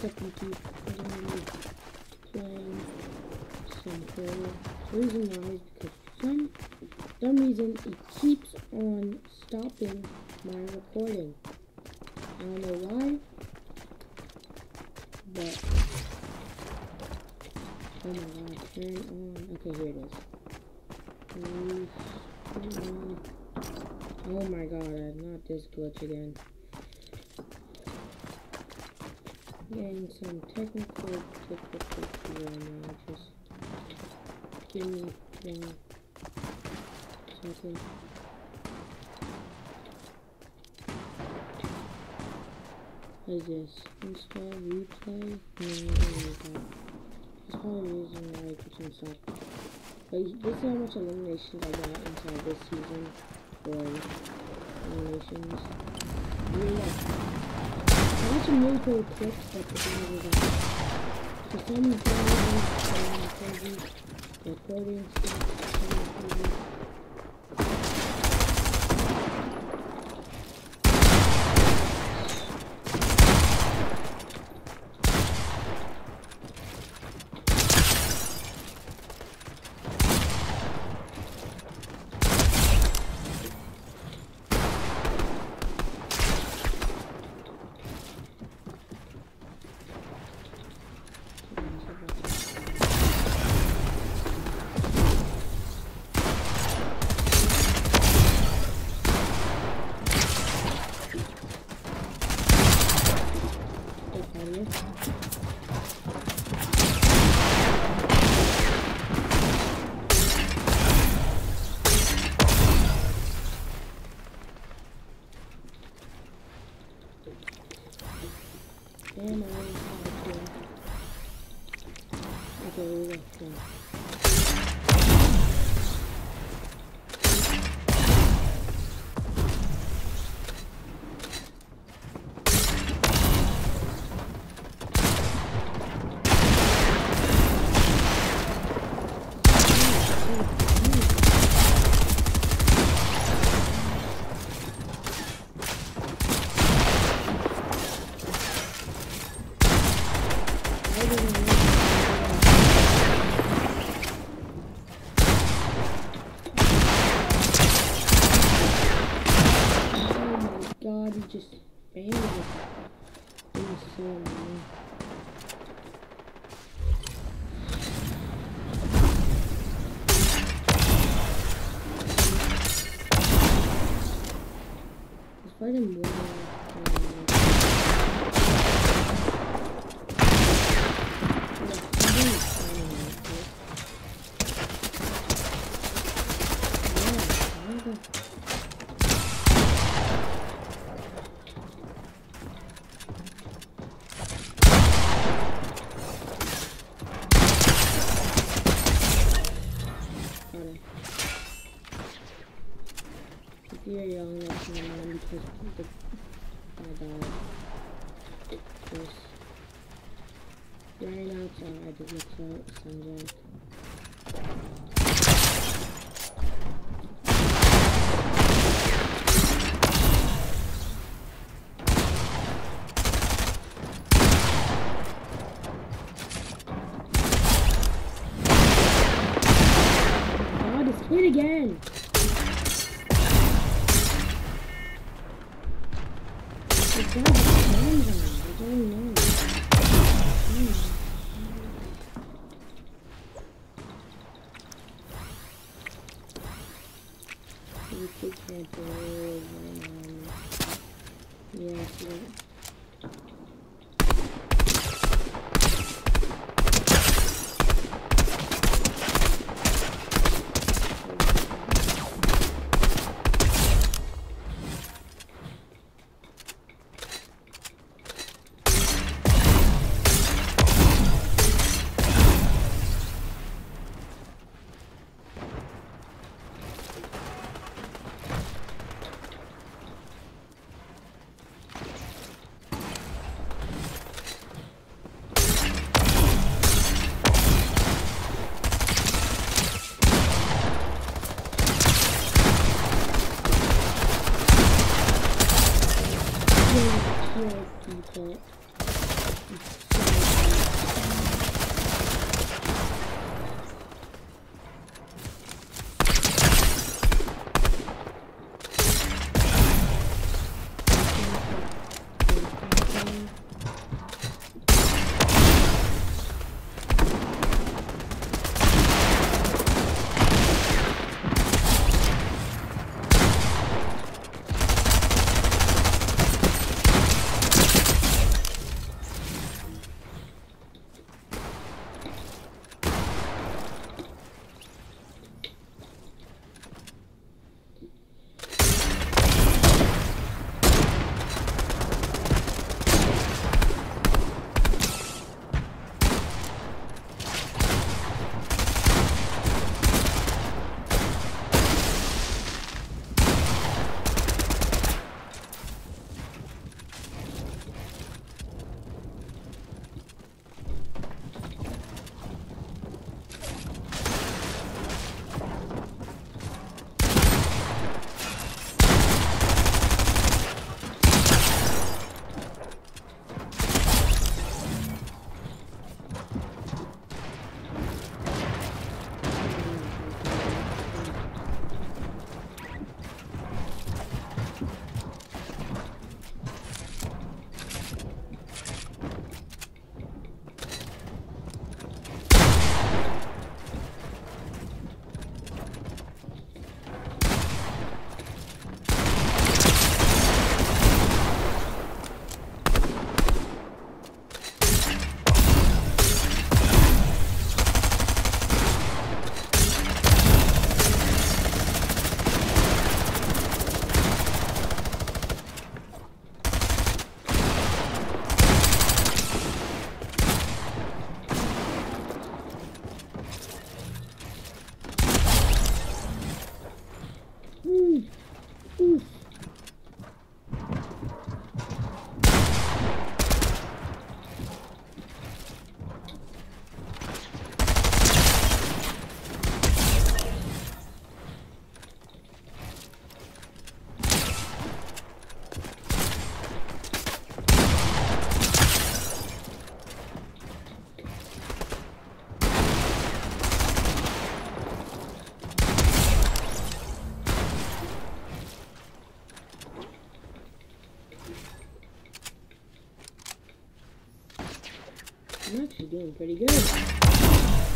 YouTube? We're gonna be playing some horror. The reason why is because some some reason it keeps on stopping my recording. I don't know why, but oh my god, turn on. Okay, here it is. Please, turn on. Oh my god, not this glitch again. Getting some technical difficulty right now. Just give me one second. What is this? Install replay? No, I. That's probably reason why it keeps on stopping. But this is how much eliminations I got inside this season for eliminations. Yeah. I watched some really cool clips that the guy was on. For some reason, crazy recording stuff, And I 快点摸了。The, my dad outside. It looks like hit again. Don't know. Hmm. You keep canceling. Um, yeah, see. Kill I'm actually doing pretty good.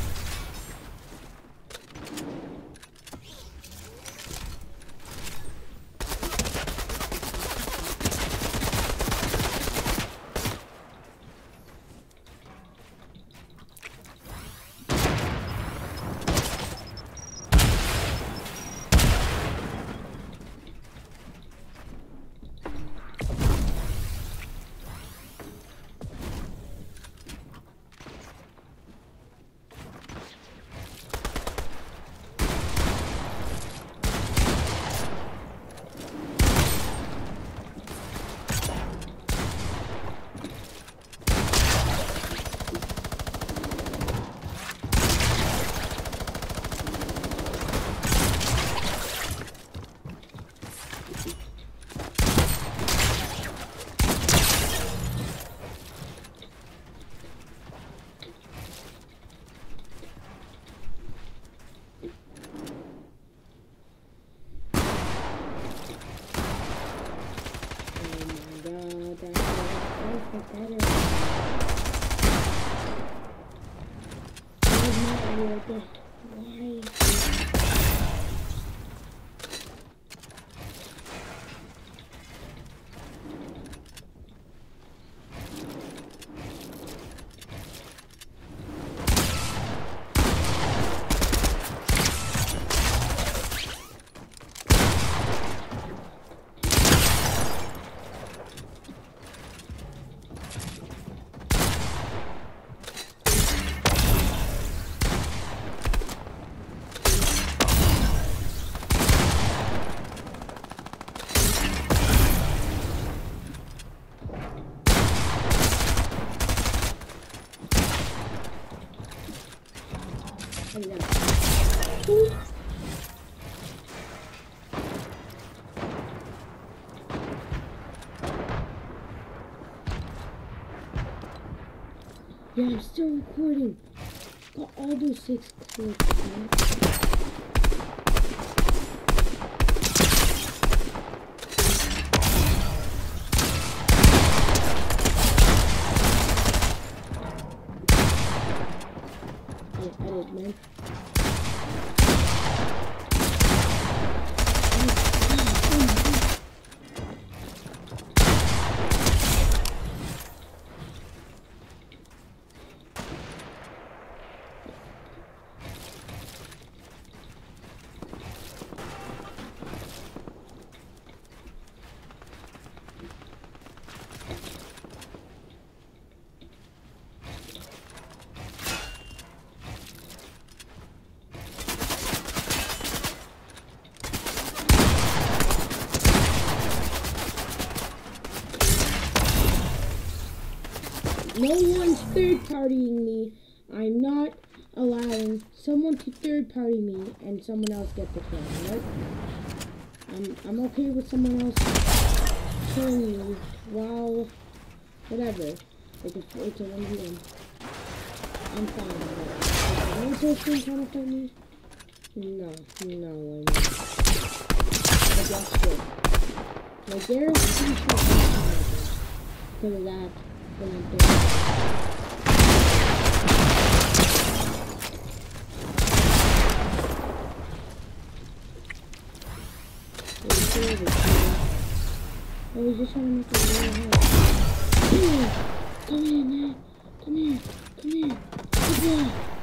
My Yeah, I'm still recording. Got all those six clips. Yeah, edit, man. No one's third partying me. I'm not allowing someone to third party me and someone else get the kill, right? I'm I'm okay with someone else killing me while whatever. Like if it's a one v one. I'm fine with it. One person trying to fight me? No, no, not. I just did. Like there's two shots because of that when I'm doing I was just trying to make a real head. Come here, man. Come here. Come here. Good boy. Just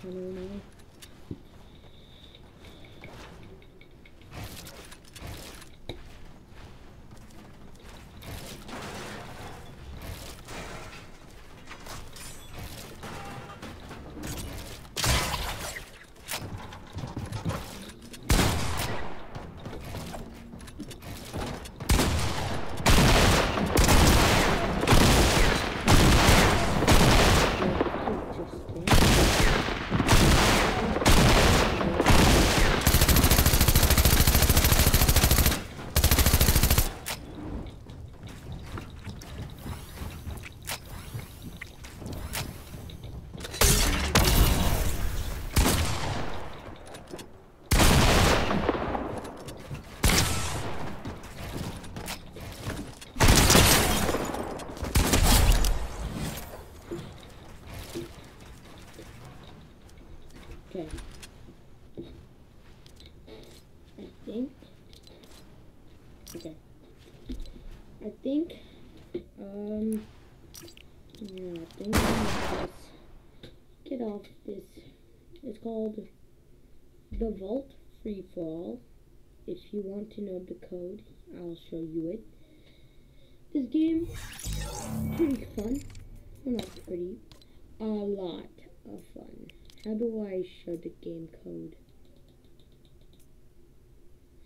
out kind of now. Okay. I think, um, yeah, I think I'm off this. It's called the Vault Free For All. If you want to know the code, I'll show you it. This game, pretty fun. Well, not pretty, a lot of fun. How do I show the game code?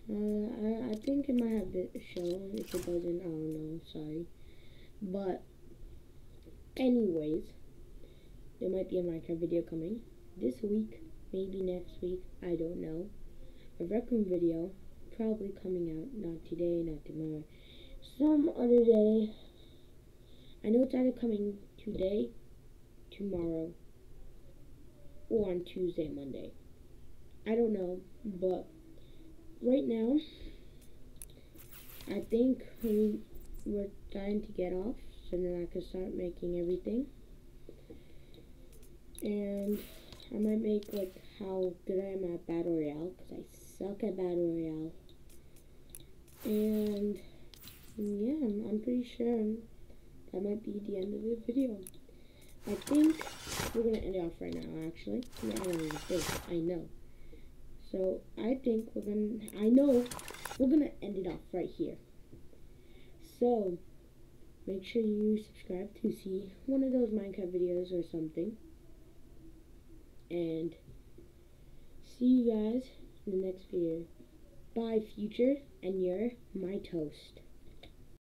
Uh, I, I think it might have been shown. If it doesn't, I don't know. Sorry. But, anyways, there might be a Minecraft video coming this week, maybe next week. I don't know. A Raccoon video probably coming out. Not today, not tomorrow. Some other day. I know it's either coming today, tomorrow, or on Tuesday, Monday. I don't know, but right now, I think we, we're trying to get off, so then I can start making everything. And I might make like how good I am at Battle Royale, because I suck at Battle Royale. And yeah, I'm, pretty sure that might be the end of the video. I think we're going to end it off right now, actually. I don't even think. I know. So I think we're gonna, I know we're gonna end it off right here. So make sure you subscribe to see one of those Minecraft videos or something. And see you guys in the next video. Bye future and you're my toast.